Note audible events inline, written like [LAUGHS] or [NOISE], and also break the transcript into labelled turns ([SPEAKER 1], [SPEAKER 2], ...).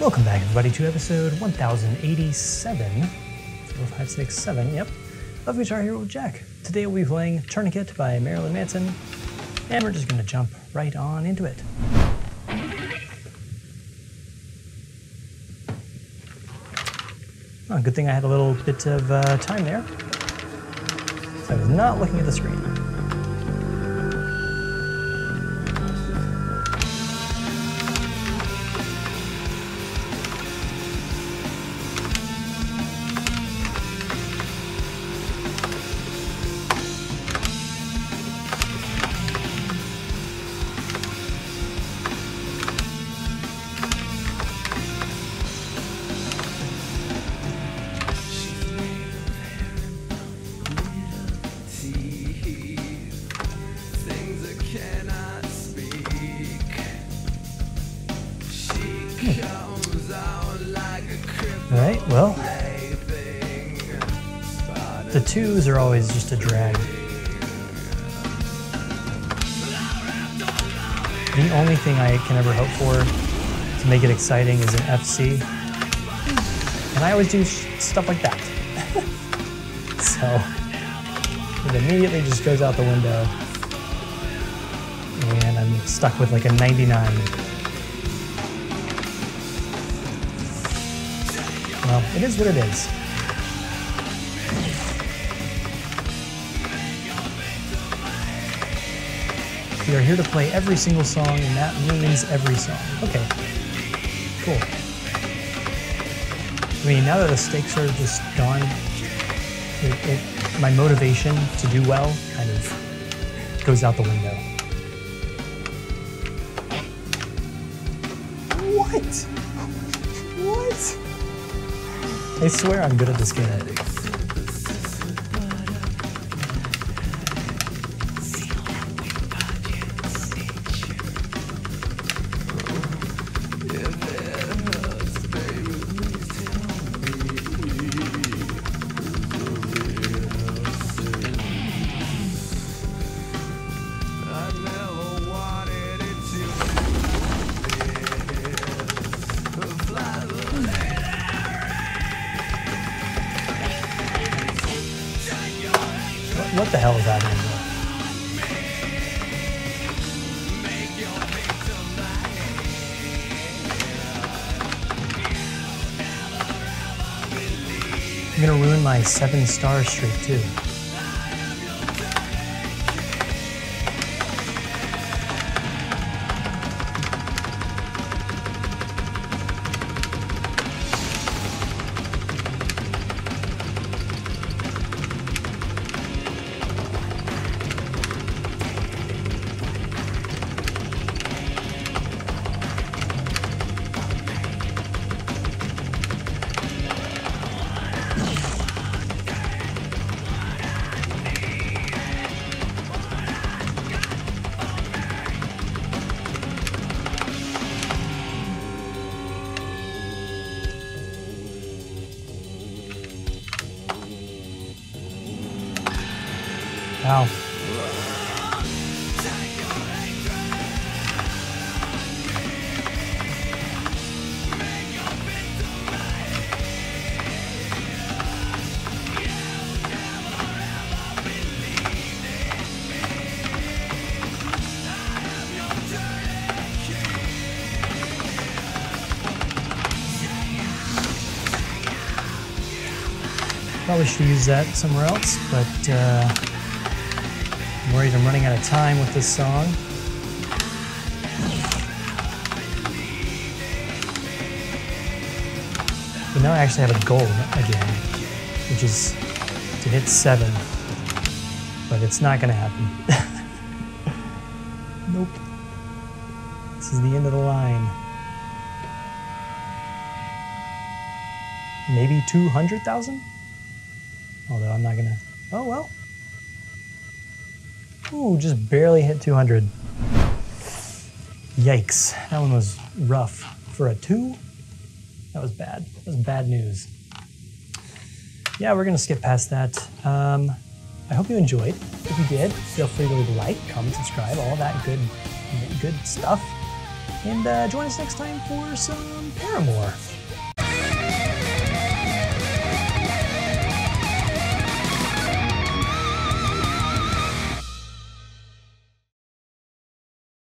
[SPEAKER 1] Welcome back, everybody, to episode 1087, 0567, yep, of Guitar Hero Jack. Today we'll be playing Tourniquet by Marilyn Manson, and we're just going to jump right on into it. Oh, good thing I had a little bit of uh, time there. I was not looking at the screen. Hmm. All right, well, the twos are always just a drag. The only thing I can ever hope for to make it exciting is an FC. And I always do stuff like that. [LAUGHS] so it immediately just goes out the window. And I'm stuck with like a 99. Well, it is what it is. We are here to play every single song, and that means every song. Okay, cool. I mean, now that the stakes are just gone, it, it, my motivation to do well kind of goes out the window. What? What? I swear I'm good at this game. What, the hell is that here? I'm gonna ruin my seven star streak too. Wow. Probably should use that somewhere else, but uh, I'm worried I'm running out of time with this song. But now I actually have a goal again, which is to hit seven. But it's not gonna happen. [LAUGHS] nope. This is the end of the line. Maybe 200,000? Although I'm not gonna. Oh well. Ooh, just barely hit 200. Yikes. That one was rough. For a two? That was bad. That was bad news. Yeah, we're gonna skip past that. Um, I hope you enjoyed. If you did, feel free to leave a like, comment, subscribe, all that good, good stuff. And uh, join us next time for some Paramore.